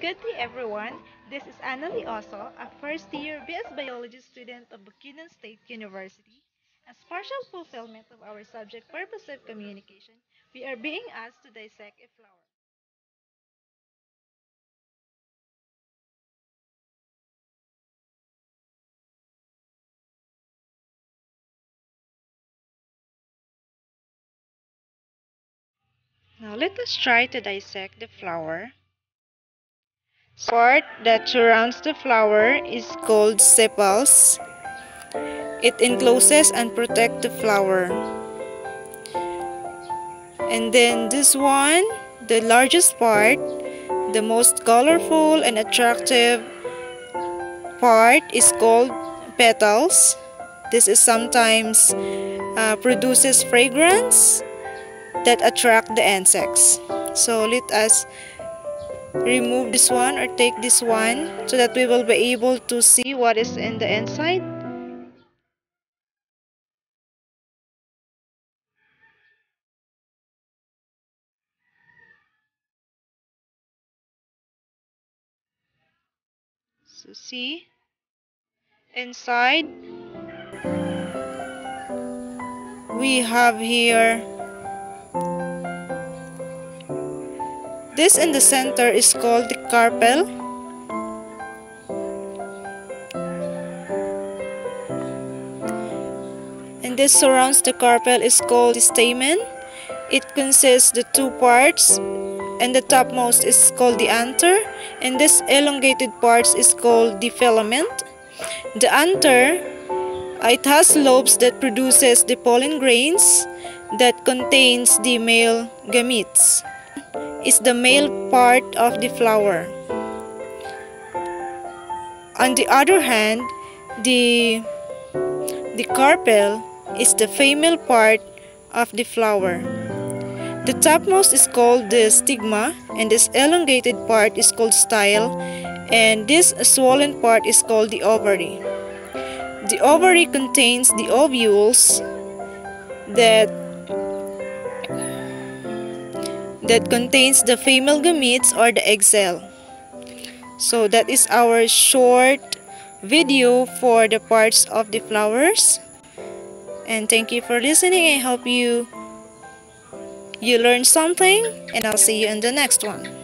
Good day everyone. This is Annalie Oso, a first year BS Biology student of Bukidnon State University. As partial fulfillment of our subject purposive communication, we are being asked to dissect a flower. Now let us try to dissect the flower. Part that surrounds the flower is called sepals. It encloses and protects the flower. And then this one, the largest part, the most colorful and attractive part is called petals. This is sometimes uh, produces fragrance that attract the insects. So let us remove this one or take this one so that we will be able to see what is in the inside. So see inside we have here This in the center is called the carpel. And this surrounds the carpel is called the stamen. It consists the two parts and the topmost is called the anther and this elongated parts is called the filament. The anther it has lobes that produces the pollen grains that contains the male gametes is the male part of the flower. On the other hand, the, the carpel is the female part of the flower. The topmost is called the stigma and this elongated part is called style and this swollen part is called the ovary. The ovary contains the ovules that that contains the female gametes or the egg cell. So that is our short video for the parts of the flowers. And thank you for listening. I hope you you learned something and I'll see you in the next one.